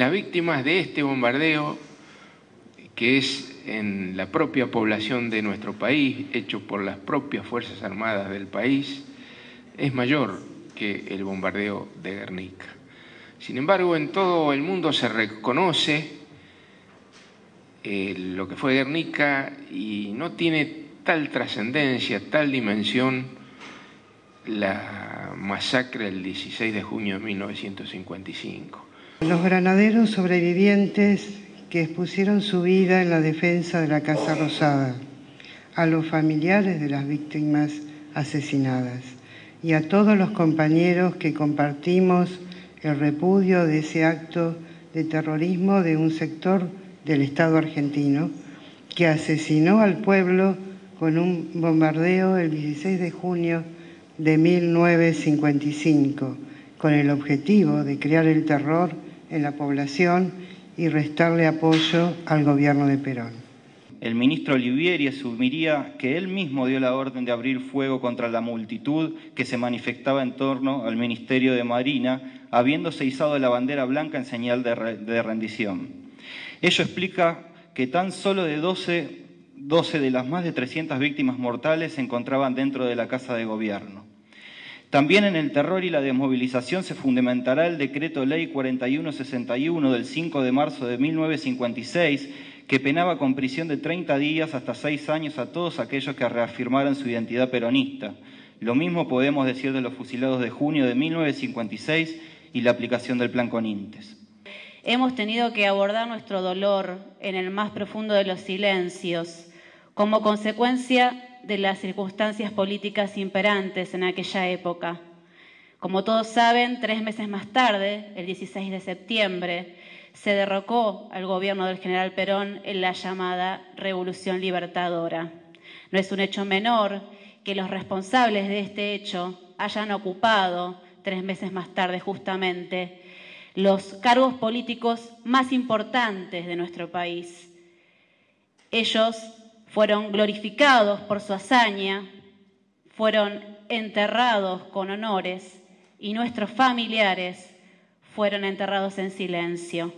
Las víctimas de este bombardeo, que es en la propia población de nuestro país, hecho por las propias Fuerzas Armadas del país, es mayor que el bombardeo de Guernica. Sin embargo, en todo el mundo se reconoce eh, lo que fue Guernica y no tiene tal trascendencia, tal dimensión la masacre del 16 de junio de 1955. Los granaderos sobrevivientes que expusieron su vida en la defensa de la Casa Rosada, a los familiares de las víctimas asesinadas y a todos los compañeros que compartimos el repudio de ese acto de terrorismo de un sector del Estado argentino que asesinó al pueblo con un bombardeo el 16 de junio de 1955, con el objetivo de crear el terror en la población y restarle apoyo al gobierno de Perón. El ministro Olivieri asumiría que él mismo dio la orden de abrir fuego contra la multitud que se manifestaba en torno al Ministerio de Marina, habiéndose izado la bandera blanca en señal de, rendición. Ello explica que tan solo de 12, 12 de las más de 300 víctimas mortales se encontraban dentro de la Casa de Gobierno. También en el terror y la desmovilización se fundamentará el decreto ley 4161 del 5 de marzo de 1956, que penaba con prisión de 30 días hasta 6 años a todos aquellos que reafirmaran su identidad peronista. Lo mismo podemos decir de los fusilados de junio de 1956 y la aplicación del plan Conintes. Hemos tenido que abordar nuestro dolor en el más profundo de los silencios, como consecuencia de las circunstancias políticas imperantes en aquella época. Como todos saben, tres meses más tarde, el 16 de septiembre, se derrocó al gobierno del general Perón en la llamada Revolución Libertadora. No es un hecho menor que los responsables de este hecho hayan ocupado, tres meses más tarde justamente, los cargos políticos más importantes de nuestro país. Ellos fueron glorificados por su hazaña, fueron enterrados con honores y nuestros familiares fueron enterrados en silencio.